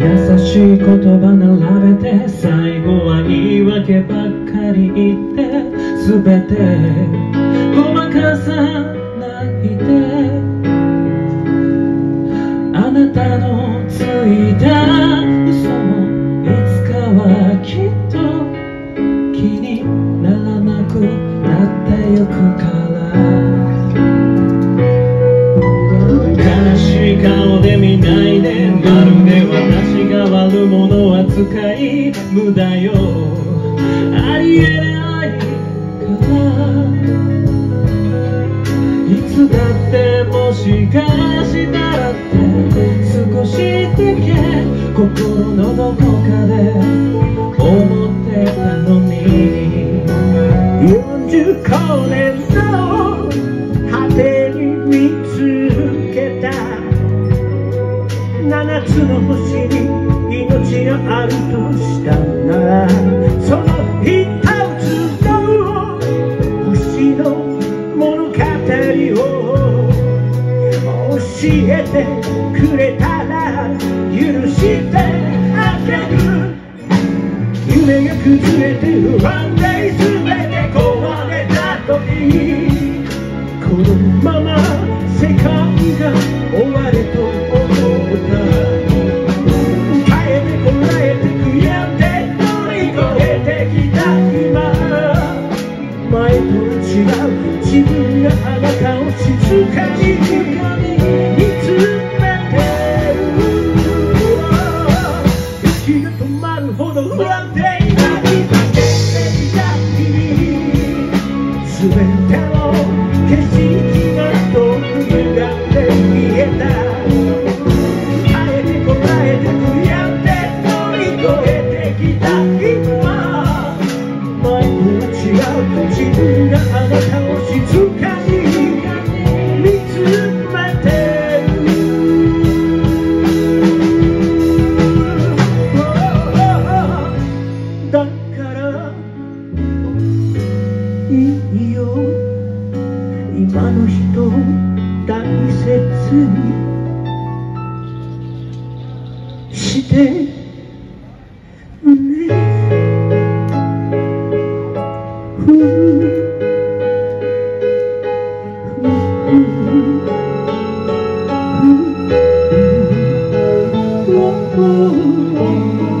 優しい言葉並べて最後は言い訳ばっかり言って全てごまかさないで。あなたのついた嘘もいつかはきっと気にならなくなってゆくから。い無駄よ。ありえない。からいつだってもしかしたらって少しだけ心のどこかで思ってたのに。45年の果てに見つけた。7つの星に命があるとしたならその一つの星の物語を教えてくれたら許してあげる夢が崩れてワンデ全ての景色が遠く歪んて見えた。耐えて答えて悔やんで乗り越えてきた。今いいよ。今の人大切にして。ねふうふうふう